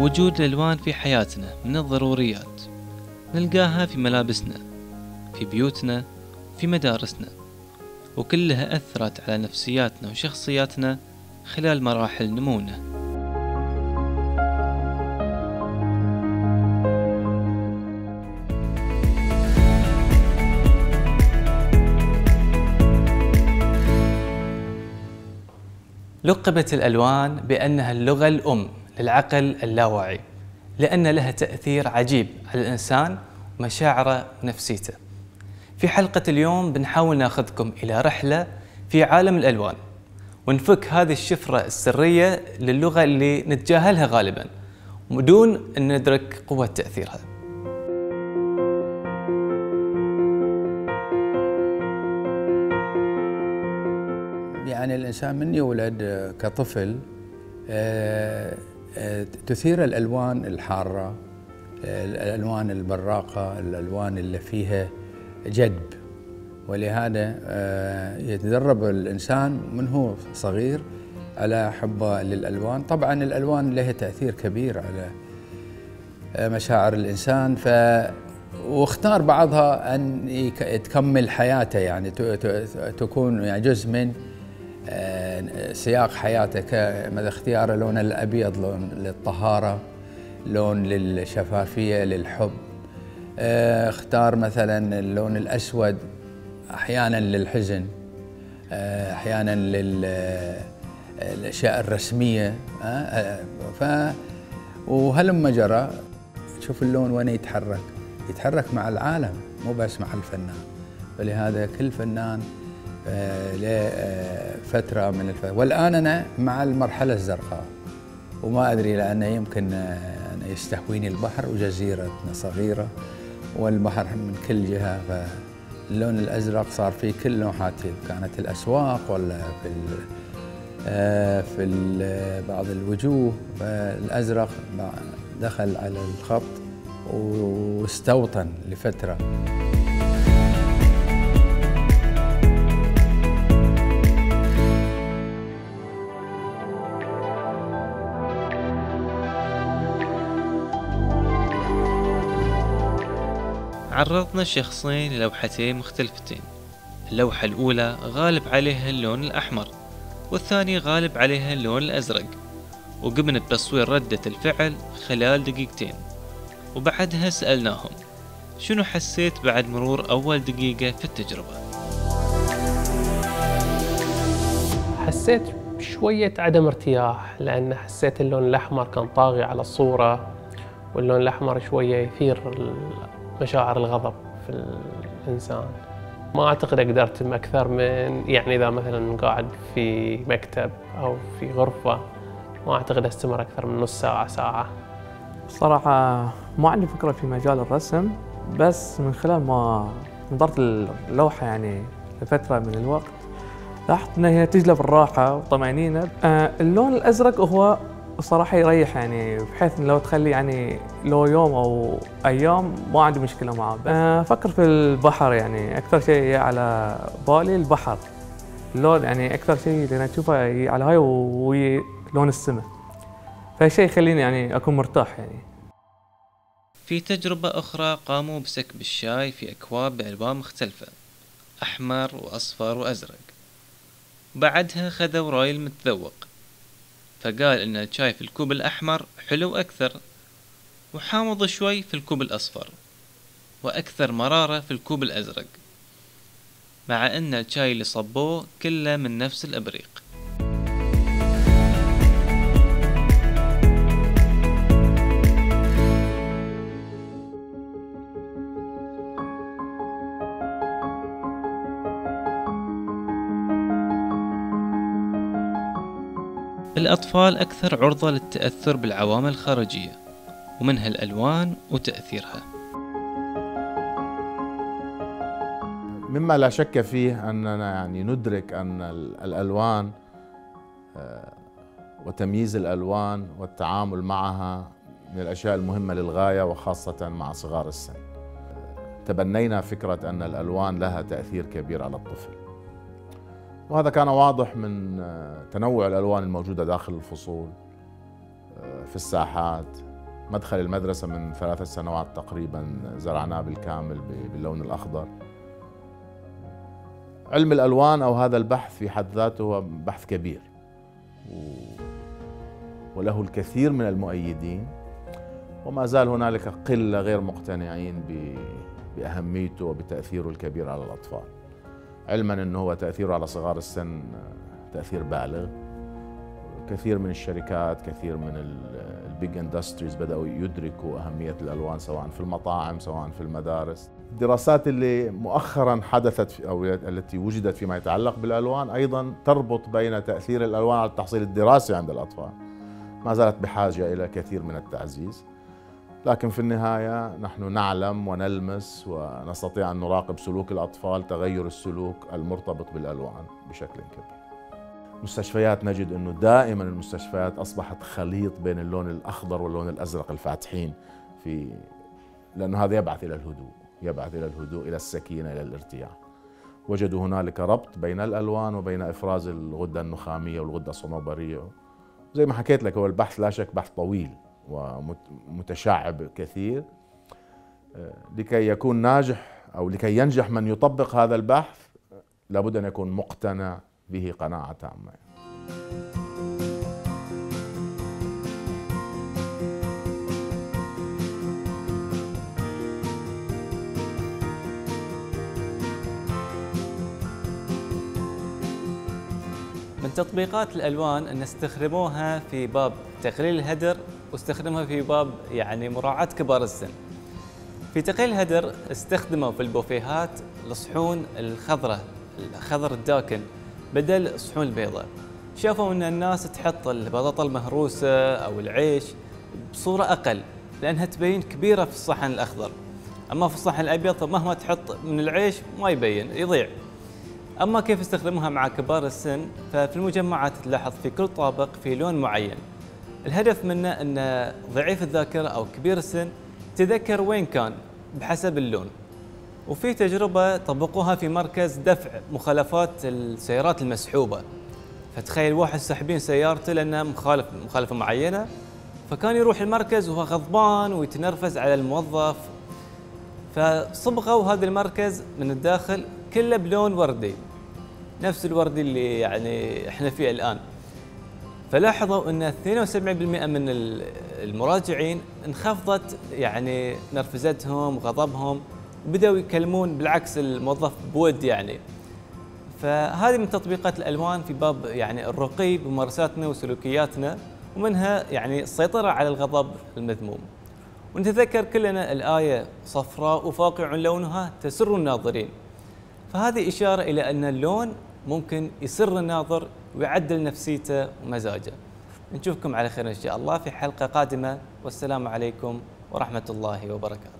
وجود الألوان في حياتنا من الضروريات. نلقاها في ملابسنا في بيوتنا في مدارسنا وكلها أثرت على نفسياتنا وشخصياتنا خلال مراحل نمونا. لقبت الألوان بأنها اللغة الأم. للعقل اللاواعي لأن لها تأثير عجيب على الإنسان ومشاعره ونفسيته في حلقة اليوم بنحاول ناخذكم إلى رحلة في عالم الألوان ونفك هذه الشفرة السرية للغة اللي نتجاهلها غالبا بدون أن ندرك قوة تأثيرها. يعني الإنسان من يولد كطفل آه، تثير الألوان الحارة الألوان البراقة الألوان اللي فيها جدب ولهذا آه، يتدرب الإنسان من هو صغير على حبه للألوان. طبعا الألوان لها تأثير كبير على مشاعر الإنسان. ف واختار بعضها أن تكمل حياته يعني تكون يعني جزء من سياق حياته كمثل اختيار اللون الأبيض لون للطهارة لون للشفافية للحب. آه، اختار مثلا اللون الأسود أحيانا للحزن آه، أحيانا للاشياء الرسمية. آه، ف وهلما جرى شوف اللون وين يتحرك؟ يتحرك مع العالم مو بس مع الفنان. فلهذا كل فنان لفترة من الفترة والآن أنا مع المرحلة الزرقاء وما أدري لأنه يمكن أن يستهويني البحر وجزيرتنا صغيرة والبحر من كل جهة فاللون الأزرق صار في كل لوحاتي كانت الأسواق ولا في في بعض الوجوه فالأزرق دخل على الخط واستوطن لفترة. عرضنا شخصين للوحتين مختلفتين. اللوحة الأولى غالب عليها اللون الأحمر والثانية غالب عليها اللون الأزرق. وقمنا بتصوير ردة الفعل خلال دقيقتين. وبعدها سألناهم شنو حسيت بعد مرور أول دقيقة في التجربة؟ حسيت شوية عدم ارتياح لأن حسيت اللون الأحمر كان طاغي على الصورة واللون الأحمر شوية يثير مشاعر الغضب في الإنسان. ما أعتقد أقدر أرتم أكثر من يعني إذا مثلا قاعد في مكتب أو في غرفة ما أعتقد أستمر أكثر من نص ساعة ساعة. صراحة ما عندي فكرة في مجال الرسم بس من خلال ما نظرت اللوحة يعني لفترة من الوقت لاحظت أنها تجلب الراحة والطمأنينة آه اللون الأزرق هو الصراحه يريح يعني بحيث لو تخلي يعني لو يوم أو أيام ما عندي مشكلة معه. أفكر في البحر يعني أكثر شيء على بالي البحر. اللون يعني أكثر شيء اللي أشوفه على هاي وهي لون السماء فهالشيء يخليني يعني أكون مرتاح يعني. في تجربة أخرى قاموا بسكب الشاي في أكواب بألوان مختلفة أحمر وأصفر وأزرق. بعدها خذوا راي المتذوق فقال إن الشاي في الكوب الأحمر حلو أكثر وحامض شوي في الكوب الأصفر وأكثر مرارة في الكوب الأزرق مع إن الشاي اللي صبوه كله من نفس الأبريق. الأطفال أكثر عرضة للتأثر بالعوامل الخارجية ومنها الألوان وتأثيرها. مما لا شك فيه أننا يعني ندرك أن الألوان آه، وتمييز الألوان والتعامل معها من الأشياء المهمة للغاية وخاصة مع صغار السن. تبنينا فكرة أن الألوان لها تأثير كبير على الطفل. وهذا كان واضح من آه، تنوع الألوان الموجودة داخل الفصول آه، في الساحات. مدخل المدرسة من ثلاثة سنوات تقريبا زرعناه بالكامل باللون الأخضر. علم الألوان أو هذا البحث في حد ذاته هو بحث كبير. وله الكثير من المؤيدين. وما زال هنالك قلة غير مقتنعين بأهميته وبتأثيره الكبير على الأطفال. علما أنه هو تأثيره على صغار السن تأثير بالغ. كثير من الشركات كثير من ال big industries بدأوا يدركوا أهمية الألوان سواء في المطاعم سواء في المدارس. الدراسات اللي مؤخرا حدثت أو التي وجدت فيما يتعلق بالألوان أيضا تربط بين تأثير الألوان على التحصيل الدراسي عند الأطفال. ما زالت بحاجة إلى كثير من التعزيز. لكن في النهاية نحن نعلم ونلمس ونستطيع أن نراقب سلوك الأطفال تغير السلوك المرتبط بالألوان بشكل كبير. مستشفيات نجد أنه دائما المستشفيات أصبحت خليط بين اللون الأخضر واللون الأزرق الفاتحين في لأنه هذا يبعث إلى الهدوء يبعث إلى الهدوء إلى السكينة إلى الارتياح. وجدوا هنالك ربط بين الألوان وبين إفراز الغدة النخامية والغدة الصنوبرية. زي ما حكيت لك هو البحث لا شك بحث طويل. ومتشعب كثير. آه، لكي يكون ناجح أو لكي ينجح من يطبق هذا البحث لابد أن يكون مقتنع به قناعة تامة من تطبيقات الألوان أن استخدموها في باب تقليل الهدر واستخدموها في باب يعني مراعاة كبار السن. في تقليل الهدر استخدموا في البوفيهات الصحون الخضراء الخضر الداكن بدل الصحون البيضاء. شافوا إن الناس تحط البطاطا المهروسة أو العيش بصورة أقل لأنها تبين كبيرة في الصحن الأخضر. أما في الصحن الأبيض مهما تحط من العيش ما يبين يضيع. أما كيف استخدموها مع كبار السن ففي المجمعات تلاحظ في كل طابق في لون معين الهدف منه أن ضعيف الذاكرة أو كبير السن تذكر وين كان بحسب اللون. وفي تجربة طبقوها في مركز دفع مخالفات السيارات المسحوبة. فتخيل واحد ساحبين سيارته لأنها مخالف مخالفة معينة. فكان يروح المركز وهو غضبان ويتنرفز على الموظف. فصبغوا هذا المركز من الداخل كله بلون وردي. نفس الورد اللي يعني إحنا فيه الآن. فلاحظوا إن 72% من المراجعين انخفضت يعني نرفزتهم غضبهم بدأوا يكلمون بالعكس الموظف بود يعني. فهذه من تطبيقات الألوان في باب يعني الرقي بممارساتنا وسلوكياتنا ومنها يعني السيطرة على الغضب المذموم. ونتذكر كلنا الآية صفراء وفاقع لونها تسر الناظرين. فهذه إشارة إلى أن اللون ممكن يسر الناظر ويعدل نفسيته ومزاجه. نشوفكم على خير إن شاء الله في حلقة قادمة. والسلام عليكم ورحمة الله وبركاته.